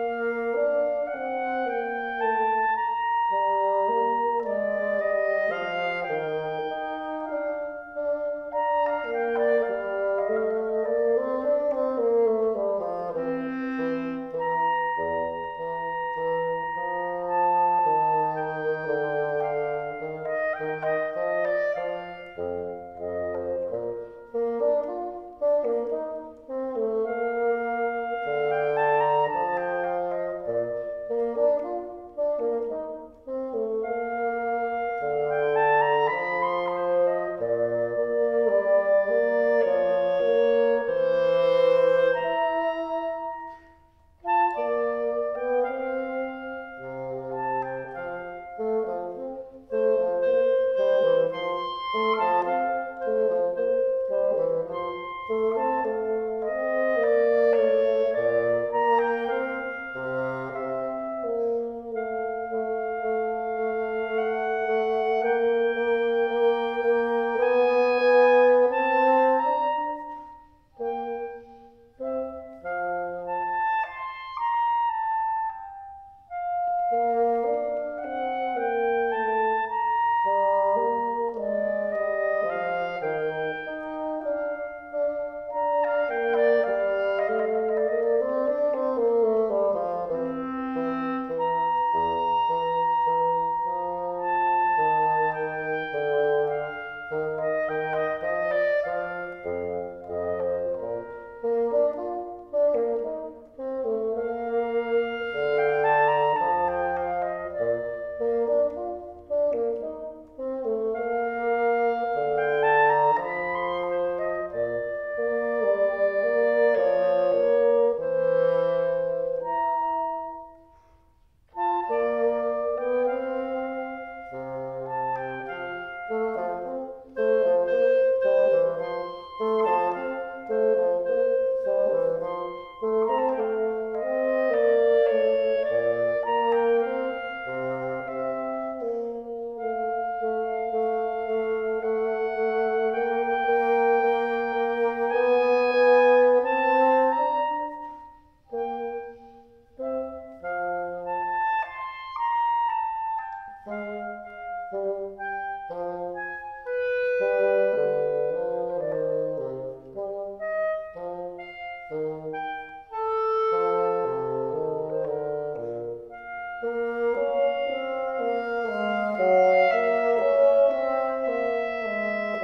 Música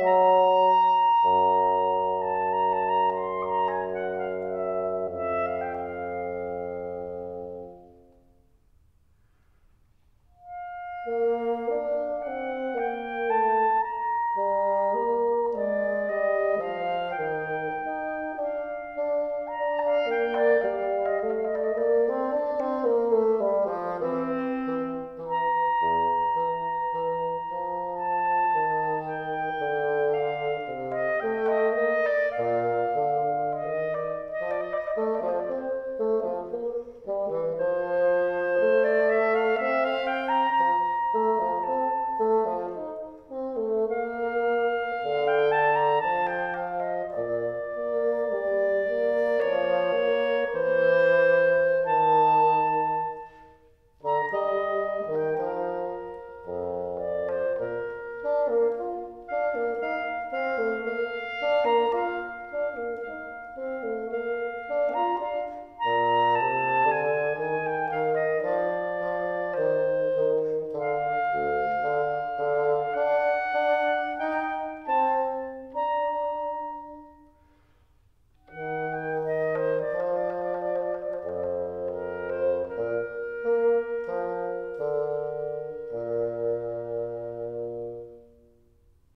Oh.